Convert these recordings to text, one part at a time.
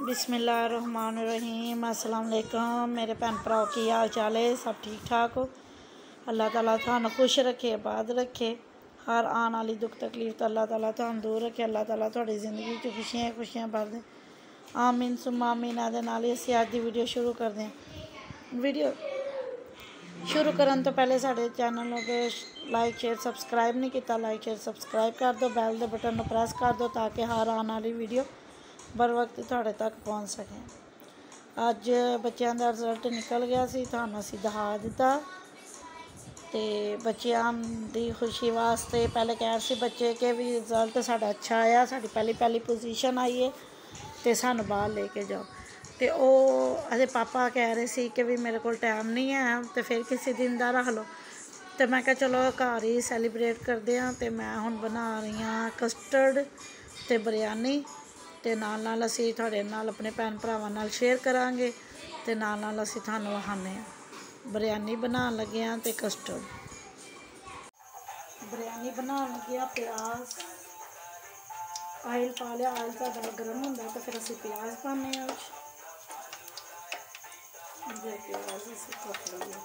ਬਿਸਮਿਲ੍ਲਾਹਿਰਰਹਿਮਾਨਿਰਰਹੀਮ ਅਸਲਾਮ ਅਲੈਕਮ ਮੇਰੇ ਭੈਣ ਭਰਾਓ ਕੀ ਹਾਲ ਚਾਲ ਹੈ ਸਭ ਠੀਕ ਠਾਕ ਹੋ ਅੱਲਾਹ ਤਾਲਾ ਤੁਹਾਨੂੰ ਖੁਸ਼ ਰੱਖੇ ਆਬਾਦ ਰੱਖੇ ਹਰ ਆਉਣ ਵਾਲੀ ਦੁੱਖ ਤਕਲੀਫ ਤੋਂ ਅੱਲਾਹ ਤਾਲਾ ਤੁਹਾਨੂੰ ਦੂਰ ਰੱਖੇ ਅੱਲਾਹ ਤਾਲਾ ਤੁਹਾਡੀ ਜ਼ਿੰਦਗੀ 'ਚ ਖੁਸ਼ੀਆਂ ਹੀ ਖੁਸ਼ੀਆਂ ਭਰ ਦੇ ਆਮੀਨ ਸੁਮਾ ਆਮੀਨ ਦੇ ਨਾਲ ਹੀ ਅਸੀਂ ਅੱਜ ਦੀ ਵੀਡੀਓ ਸ਼ੁਰੂ ਕਰਦੇ ਹਾਂ ਵੀਡੀਓ ਸ਼ੁਰੂ ਕਰਨ ਤੋਂ ਪਹਿਲੇ ਸਾਡੇ ਚੈਨਲ ਨੂੰ ਲਾਈਕ ਸ਼ੇਅਰ ਸਬਸਕ੍ਰਾਈਬ ਨਹੀਂ ਕੀਤਾ ਲਾਈਕ ਸ਼ੇਅਰ ਸਬਸਕ੍ਰਾਈਬ ਕਰ ਦਿਓ ਬੈਲ ਦੇ ਬਟਨ ਨੂੰ ਪ੍ਰੈਸ ਕਰ ਦਿਓ ਤਾਂ ਕਿ ਹਰ ਆਉਣ ਵਾਲੀ ਵੀਡੀਓ ਬਰ ਵਕਤ ਤੁਹਾਡੇ ਤੱਕ ਪਹੁੰਚ ਸਕੇ। ਅੱਜ ਬੱਚਿਆਂ ਦਾ ਰਿਜ਼ਲਟ ਨਿਕਲ ਗਿਆ ਸੀ, ਤੁਹਾਨੂੰ ਅਸੀਂ ਦਿਖਾ ਦਿੱਤਾ। ਤੇ ਬੱਚਿਆਂ ਦੀ ਖੁਸ਼ੀ ਵਾਸਤੇ ਪਹਿਲੇ ਕਹਿ ਸੀ ਬੱਚੇ ਕਿ ਵੀ ਰਿਜ਼ਲਟ ਸਾਡਾ ਅੱਛਾ ਆਇਆ, ਸਾਡੀ ਪਹਿਲੀ ਪਹਿਲੀ ਪੋਜੀਸ਼ਨ ਆਈ ਹੈ ਤੇ ਸਾਨੂੰ ਬਾਹਰ ਲੈ ਕੇ ਜਾਓ। ਤੇ ਉਹ ਅਜੇ ਪਾਪਾ ਕਹਿ ਰਹੇ ਸੀ ਕਿ ਵੀ ਮੇਰੇ ਕੋਲ ਟਾਈਮ ਨਹੀਂ ਹੈ, ਤੇ ਫਿਰ ਕਿਸੇ ਦਿਨ ਦਾ ਰੱਖ ਲਓ। ਤੇ ਮੈਂ ਕਿਹਾ ਚਲੋ ਘਰ ਹੀ ਸੈਲੀਬ੍ਰੇਟ ਕਰਦੇ ਹਾਂ ਤੇ ਮੈਂ ਹੁਣ ਬਣਾ ਰਹੀ ਹਾਂ ਕਸਟਰਡ ਤੇ ਬਿਰਿਆਨੀ ਤੇ ਨਾਲ ਨਾਲ ਅਸੀਂ ਤੁਹਾਡੇ ਨਾਲ ਆਪਣੇ ਭੈਣ ਭਰਾਵਾਂ ਨਾਲ ਸ਼ੇਅਰ ਕਰਾਂਗੇ ਤੇ ਨਾਲ ਨਾਲ ਅਸੀਂ ਤੁਹਾਨੂੰ ਵਹਾਨੇ ਬਿਰਿਆਨੀ ਬਣਾਉਣ ਲੱਗੇ ਹਾਂ ਤੇ ਕਸਟਰਡ ਬਿਰਿਆਨੀ ਬਣਾਉਣ ਲੱਗੇ ਆ ਪਿਆਜ਼। ਆਇਲ ਪਾ ਲਿਆ, ਆਇਲ ਸਾਡਾ ਗਰਮ ਹੁੰਦਾ ਤਾਂ ਫਿਰ ਅਸੀਂ ਪਿਆਜ਼ ਪਾਉਂਦੇ ਹਾਂ ਵਿੱਚ। ਜੇ ਪਿਆਜ਼ ਅਸੀਂ ਕੱਟ ਲਈਏ।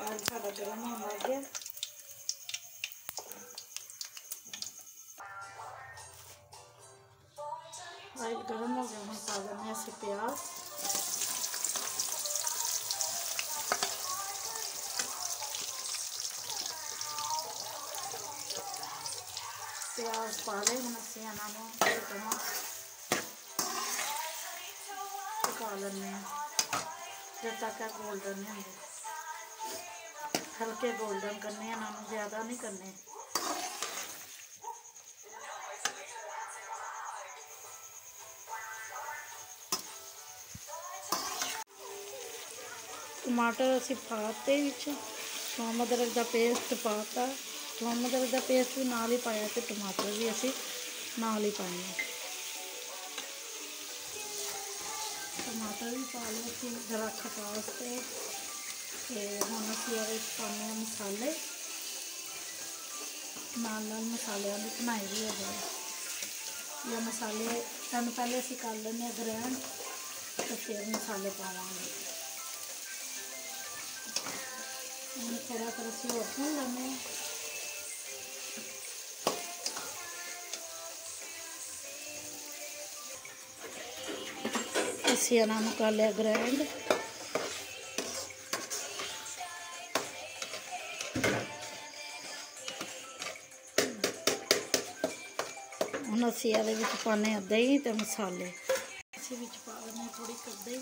ਆਇਲ ਸਾਡਾ ਗਰਮ ਹੋਣ ਲੱਗ ਗਿਆ। ऑयल गर्म हो गया मसा देने ऐसे प्याज प्याज पाले मसी पका जब तक गोल्डन नहीं होंगे हल्के गोल्डन करने ज़्यादा नहीं करने ਟਮਾਟਰ ਅਸੀਂ ਪਾਤੇ ਵਿੱਚ ਥੋਮ ਅਦਰਕ ਦਾ ਪੇਸਟ ਪਾਤਾ ਥੋਮ ਅਦਰਕ ਦਾ ਪੇਸਟ ਵੀ ਨਾਲ ਹੀ ਪਾਇਆ ਤੇ ਟਮਾਟਰ ਵੀ ਅਸੀਂ ਨਾਲ ਹੀ ਪਾਏ ਟਮਾਟਰ ਵੀ ਪਾ ਲਏ ਅਸੀਂ ਜਰਾ ਖਟਾਸ ਤੇ ਤੇ ਹੁਣ ਅਸੀਂ ਇਹਦੇ ਵਿੱਚ ਪਾਉਂਦੇ ਹਾਂ ਮਸਾਲੇ। ਨਾਲ ਨਾਲ ਮਸਾਲਿਆਂ ਦੀ ਬਣਾਈ ਵੀ ਹੋ ਜਾਏ ਇਹ ਮਸਾਲੇ ਸਾਨੂੰ ਪਹਿਲੇ ਅਸੀਂ ਕਰ ਲੈਂਦੇ ਹਾਂ ਗ੍ਰੈਂਡ ਤੇ ਫਿਰ ਮਸਾਲੇ ਪਾਵਾਂਗੇ। ਹੁਣ ਥੋੜਾ ਕਰ ਅਸੀਂ ਹੋਰ ਅਸੀਂ ਇਹਨਾਂ ਨੂੰ ਕਰ ਲਿਆ ਗ੍ਰੈਂਡ ਹੁਣ ਅਸੀਂ ਇਹਦੇ ਵਿੱਚ ਪਾਉਂਦੇ ਹਾਂ ਦਹੀਂ ਤੇ ਮਸਾਲੇ। ਅਸੀਂ ਵਿੱਚ ਪਾ ਲੈਂਦੇ ਥੋੜੀ ਕਰ ਦਹੀਂ।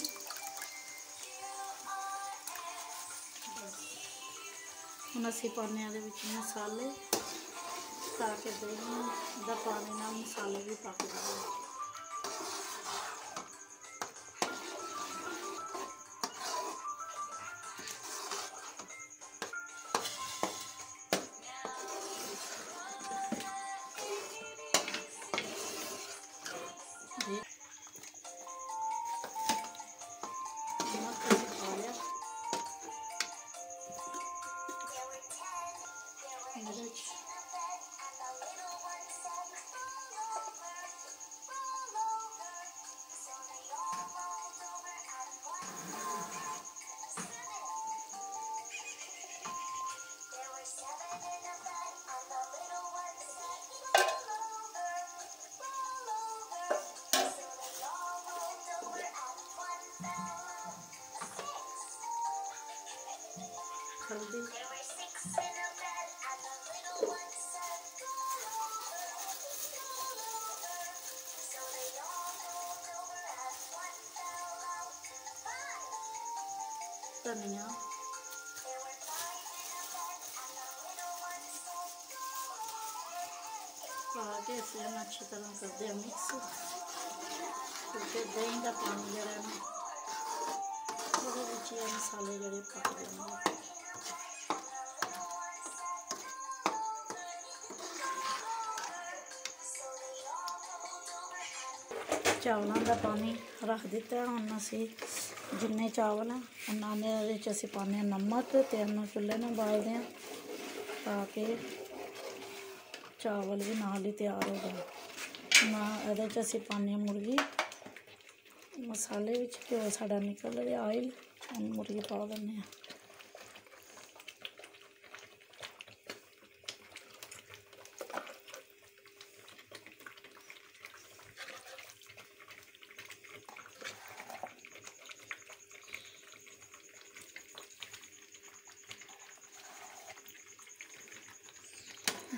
ਹੁਣ ਅਸੀਂ ਪਾਉਂਦੇ ਹਾਂ ਇਹਦੇ ਵਿੱਚ ਮਸਾਲੇ। ਤਾਂ ਕਿ ਦਹੀਂ ਦਾ ਪਾਣੀ ਨਾਲ ਮਸਾਲੇ ਵੀ ਪੱਕ ਜਾਣ hungry. Let me know. Coloque esse na tita não fazer mixo. Porque bem da família, né? Todo dia nessa alegria para poder ਚਾਵਲਾਂ ਦਾ ਪਾਣੀ ਰੱਖ ਦਿੱਤਾ। ਹੁਣ ਅਸੀਂ ਜਿੰਨੇ ਚਾਵਲ ਆ, ਉਹਨਾਂ ਦੇ ਵਿੱਚ ਅਸੀਂ ਪਾਉਂਦੇ ਹਾਂ ਨਮਕ ਅਤੇ ਇਹਨੂੰ ਚੁੱਲ੍ਹੇ ਨੂੰ ਬਾਲਦੇ ਹਾਂ ਤਾਂ ਕਿ ਚਾਵਲ ਵੀ ਨਾਲ ਹੀ ਤਿਆਰ ਹੋ ਜਾਣ। ਨਾ ਇਹਦੇ ਚ ਅਸੀਂ ਪਾਉਂਦੇ ਹਾਂ ਮੁਰਗੀ। ਮਸਾਲੇ ਵਿੱਚ ਘਿਓ ਸਾਡਾ ਨਿਕਲ ਰਿਹਾ, ਆਇਲ। ਉਹਨੂੰ ਮੁਰਗੀ ਪਾ ਦਿੰਦੇ ਹਾਂ।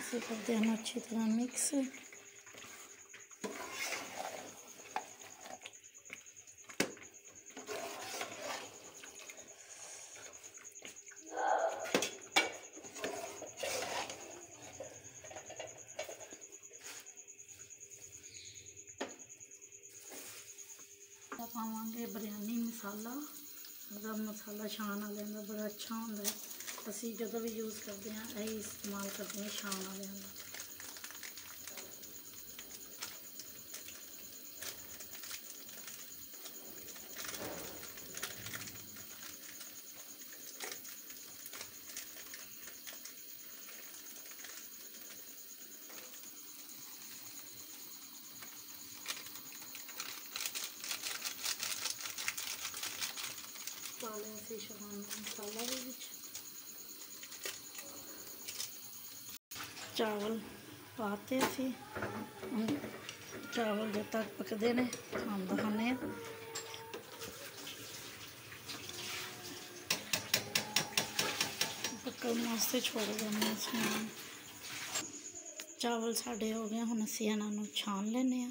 ਅਸੀਂ ਕਰਦੇ ਹਾਂ ਅੱਛੀ ਤਰ੍ਹਾਂ ਮਿਕਸ ਤਾਂ ਪਾਵਾਂਗੇ ਬਿਰਿਆਨੀ ਮਸਾਲਾ ਉਹਦਾ ਮਸਾਲਾ ਛਾਣ ਵਾਲਿਆਂ ਦਾ ਬੜਾ ਅੱਛਾ ਹੁੰਦਾ ਹੈ ਅਸੀਂ ਜਦੋਂ ਵੀ ਯੂਜ਼ ਕਰਦੇ ਹਾਂ ਇਹ ਇਸਤੇਮਾਲ ਕਰਦੇ ਹਾਂ ਛਾਣ ਵਾਲਿਆਂ ਦਾ ਪਾ ਲਿਆ ਸੀ ਛਾਣ ਦਾ ਚਾਵਲ ਪਾਤੇ ਅਸੀਂ ਚਾਵਲ ਜਦ ਤੱਕ ਪੱਕਦੇ ਨੇ ਖਾਂਦਾ ਖਾਂਦੇ ਆ ਪੱਕਣ ਵਾਸਤੇ ਛੋੜ ਦਿੰਦੇ ਹਾਂ ਅਸੀਂ ਚਾਵਲ ਸਾਡੇ ਹੋ ਗਏ, ਹੁਣ ਅਸੀਂ ਇਹਨਾਂ ਨੂੰ ਛਾਣ ਲੈਂਦੇ ਆ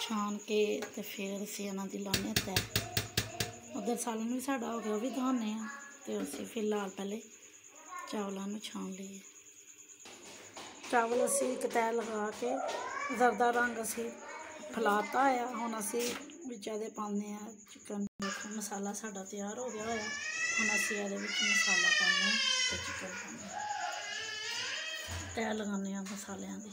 ਛਾਣ ਕੇ ਤੇ ਫਿਰ ਅਸੀਂ ਇਹਨਾਂ ਦੀ ਲਾਉਂਦੇ ਹਾਂ ਤੈਅ ਉਧਰ ਸਾਲਨ ਵੀ ਸਾਡਾ ਹੋ ਗਿਆ, ਉਹ ਵੀ ਦਿਖਾਉਂਦੇ ਆ। ਤੇ ਅਸੀਂ ਫਿਰ ਲਾਲ ਪਹਿਲੇ ਚਾਵਲਾਂ ਨੂੰ ਛਾਣ ਲਈਏ। ਚਾਵਲ ਅਸੀਂ ਇੱਕ ਤੈਅ ਲਗਾ ਕੇ ਜ਼ਰਦਾ ਰੰਗ ਅਸੀਂ ਫਲਾਤਾ ਆ। ਹੁਣ ਅਸੀਂ ਵਿੱਚ ਇਹਦੇ ਪਾਉਂਦੇ ਆ ਚਿਕਨ ਦੇਖੋ, ਮਸਾਲਾ ਸਾਡਾ ਤਿਆਰ ਹੋ ਗਿਆ ਹੋਇਆ। ਹੁਣ ਅਸੀਂ ਇਹਦੇ ਵਿੱਚ ਮਸਾਲਾ ਪਾਉਂਦੇ ਆ ਤੇ ਚਿਕਨ ਪਾਉਂਦੇ ਆ। ਤੈਅ ਲਗਾਉਂਦੇ ਆ ਮਸਾਲਿਆਂ ਦੀ।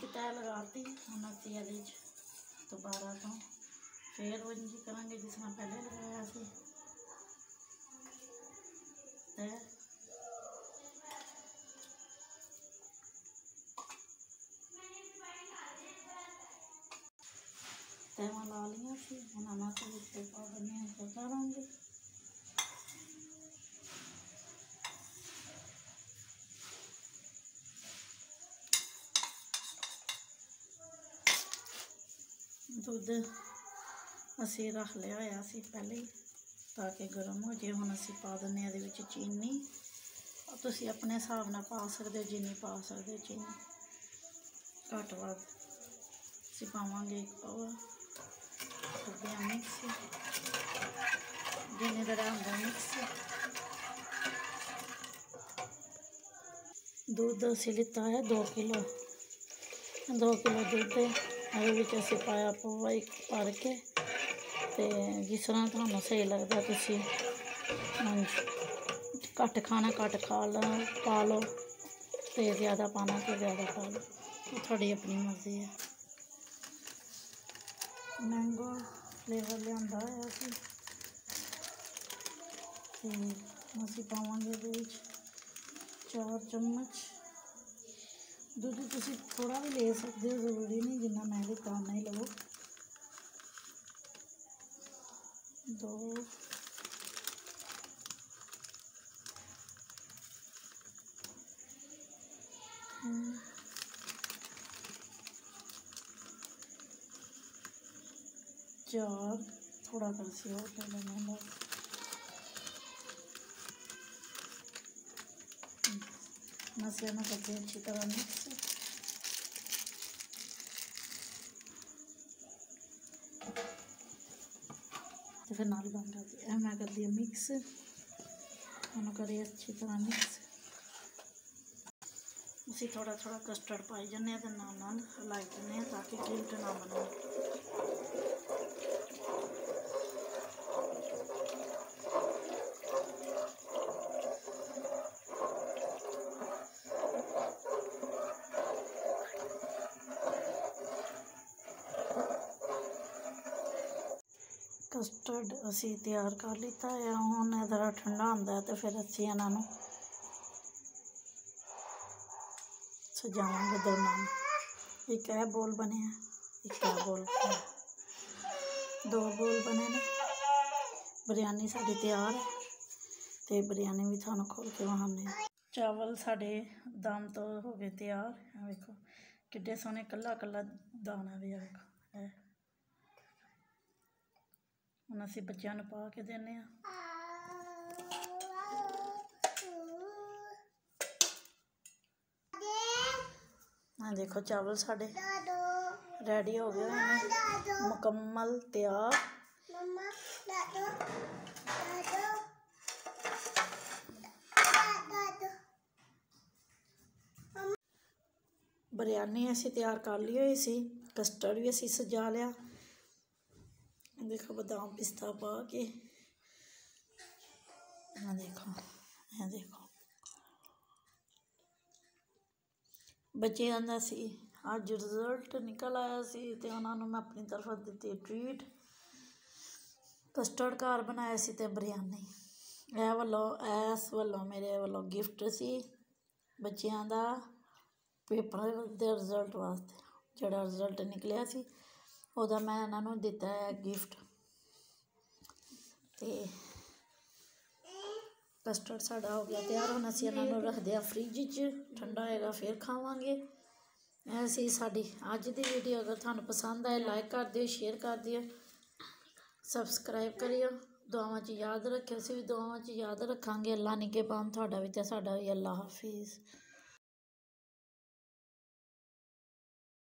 किताया लगाती होना चाहिए रिज दोबारा तो फिर वो जी करेंगे जिस तरह पहले लगाया सी तय ला लिया सी हम पा पाबंदी ਦੁੱਧ ਅਸੀਂ ਰੱਖ ਲਿਆ ਹੋਇਆ ਸੀ ਪਹਿਲੇ ਹੀ ਤਾਂ ਕਿ ਗਰਮ ਹੋ ਜੇ ਹੁਣ ਅਸੀਂ ਪਾ ਦਿੰਦੇ ਹਾਂ ਇਹਦੇ ਵਿੱਚ ਚੀਨੀ ਉਹ ਤੁਸੀਂ ਆਪਣੇ ਹਿਸਾਬ ਨਾਲ ਪਾ ਸਕਦੇ ਹੋ ਜਿੰਨੀ ਪਾ ਸਕਦੇ ਹੋ ਚੀਨੀ ਘੱਟ ਵੱਧ ਅਸੀਂ ਪਾਵਾਂਗੇ ਇੱਕ ਪਾਵਾ ਕਰਦੇ ਹਾਂ ਮਿਕਸ ਜਿੰਨੇ ਦਾ ਹੁੰਦਾ ਮਿਕਸ ਦੁੱਧ ਅਸੀਂ ਲਿੱਤਾ ਹੈ 2 ਕਿਲੋ 2 ਕਿਲੋ ਦੁੱਧ ਹੈ ਇਹਦੇ ਵਿੱਚ ਅਸੀਂ ਪਾਇਆ ਪਊਆ ਇੱਕ ਭਰ ਕੇ ਤੇ ਜਿਸ ਤਰ੍ਹਾਂ ਤੁਹਾਨੂੰ ਸਹੀ ਲੱਗਦਾ ਤੁਸੀਂ ਹਾਂਜੀ ਘੱਟ ਖਾਣਾ ਘੱਟ ਖਾ ਲਓ ਪਾ ਲਓ ਤੇ ਜ਼ਿਆਦਾ ਪਾਣਾ ਤੇ ਜ਼ਿਆਦਾ ਪਾ ਲਓ ਉਹ ਤੁਹਾਡੀ ਆਪਣੀ ਮਰਜ਼ੀ ਹੈ ਮੈਂਗੋ ਫਲੇਵਰ ਲਿਆਂਦਾ ਹੋਇਆ ਸੀ ਤੇ ਅਸੀਂ ਪਾਵਾਂਗੇ ਇਹਦੇ ਵਿੱਚ ਚਾਰ ਚਮਚ ਦੁੱਧ ਤੁਸੀਂ ਥੋੜਾ ਵੀ ਲੈ ਸਕਦੇ ਹੋ ਜ਼ਰੂਰੀ ਨਹੀਂ ਜਿੰਨਾ ਮੈਂ ਲਿੱਤਾ ਉਨਾ ਹੀ ਲਵੋ ਦੋ ਹਮ, ਚਾਰ ਥੋੜਾ ਕਰ ਸੀ मसाला करते हैं, अच्छी तरह मिक्स तो फिर नाल बन जाती है मैं कर दिया मिक्स दोनों करिए अच्छी तरह मिक्स उसी थोड़ा थोड़ा कस्टर्ड पाई जन्ने तो नाल नाल लाई जन्ने ताकि गिल्ट तो ना बने। ਨਾਲ ਅਸੀਂ ਤਿਆਰ ਕਰ ਲਿੱਤਾ ਹੈ ਹੁਣ ਇਹ ਜ਼ਰਾ ਠੰਡਾ ਹੁੰਦਾ ਤੇ ਫਿਰ ਅਸੀਂ ਇਹਨਾਂ ਨੂੰ ਸਜਾਵਾਂਗੇ ਦੋਨਾਂ ਨੂੰ। ਇੱਕ ਇਹ ਬੋਲ ਬਣਿਆ ਇੱਕ ਇਹ ਬੋਲ ਦੋ ਬੋਲ ਬਣੇ ਨੇ। ਬਿਰਿਆਨੀ ਸਾਡੀ ਤਿਆਰ ਹੈ ਤੇ ਬਿਰਿਆਨੀ ਵੀ ਤੁਹਾਨੂੰ ਖੋਲ ਕੇ ਵਹਾਉਂਦੇ ਹਾਂ ਚਾਵਲ ਸਾਡੇ ਦਮ ਤੋਂ ਹੋ ਗਏ ਤਿਆਰ। ਵੇਖੋ ਕਿੱਡੇ ਸੋਹਣੇ ਕੱਲਾ ਕੱਲਾ ਦਾਣਾ ਵੀ ਆ ਵੇਖੋ। ਹੁਣ ਅਸੀਂ ਬੱਚਿਆਂ ਨੂੰ ਪਾ ਕੇ ਦਿੰਨੇ ਆ ਆ ਦੇਖੋ ਚਾਵਲ ਸਾਡੇ ਰੈਡੀ ਹੋ ਗਏ ਨੇ। ਮੁਕੰਮਲ ਤਿਆਰ। ਬਰਿਆਨੀ ਅਸੀਂ ਤਿਆਰ ਕਰ ਲਈ ਹੋਈ ਸੀ, ਕਸਟਰਡ ਵੀ ਅਸੀਂ ਸਜਾ ਲਿਆ। ਦੇਖੋ ਬਦਾਮ ਪਿਸਤਾ ਪਾ ਕੇ ਆ ਦੇਖੋ ਇਹ ਦੇਖੋ ਬੱਚਿਆਂ ਦਾ ਸੀ ਅੱਜ ਰਿਜ਼ਲਟ ਨਿਕਲ ਆਇਆ ਸੀ ਤੇ ਉਹਨਾਂ ਨੂੰ ਮੈਂ ਆਪਣੀ ਤਰਫੋਂ ਦਿੱਤੀ ਟ੍ਰੀਟ ਕਸਟਰਡ ਘਰ ਬਣਾਇਆ ਸੀ ਤੇ ਬਿਰਿਆਨੀ ਇਹ ਵੱਲੋਂ ਇਸ ਵੱਲੋਂ ਮੇਰੇ ਵੱਲੋਂ ਗਿਫਟ ਸੀ ਬੱਚਿਆਂ ਦਾ ਪੇਪਰ ਦੇ ਰਿਜ਼ਲਟ ਵਾਸਤੇ ਜਿਹੜਾ ਰਿਜ਼ਲਟ ਨਿਕਲਿਆ ਸੀ ਉਹਦਾ ਮੈਂ ਇਹਨਾਂ ਨੂੰ ਦਿੱਤਾ ਹੈ ਗਿਫਟ ਤੇ ਕਸਟਰਡ ਸਾਡਾ ਹੋ ਗਿਆ ਤਿਆਰ। ਹੁਣ ਅਸੀਂ ਇਹਨਾਂ ਨੂੰ ਰੱਖਦੇ ਆ ਫ੍ਰਿਜ 'ਚ। ਠੰਡਾ ਹੋਏਗਾ, ਫਿਰ ਖਾਵਾਂਗੇ। ਇਹ ਸੀ ਸਾਡੀ ਅੱਜ ਦੀ ਵੀਡੀਓ ਅਗਰ ਤੁਹਾਨੂੰ ਪਸੰਦ ਆਏ ਲਾਈਕ ਕਰ ਦਿਓ ਸ਼ੇਅਰ ਕਰ ਦਿਓ। ਸਬਸਕ੍ਰਾਈਬ ਕਰਿਓ। ਦੁਆਵਾਂ 'ਚ ਯਾਦ ਰੱਖਿਓ। ਅਸੀਂ ਵੀ ਦੁਆਵਾਂ 'ਚ ਯਾਦ ਰੱਖਾਂਗੇ। ਅੱਲਾ ਨਿੱਕੇ ਪਾਉਣ ਤੁਹਾਡਾ ਵੀ ਤੇ ਸਾਡਾ ਵੀ। ਅੱਲਾ ਹਾਫਿਜ਼।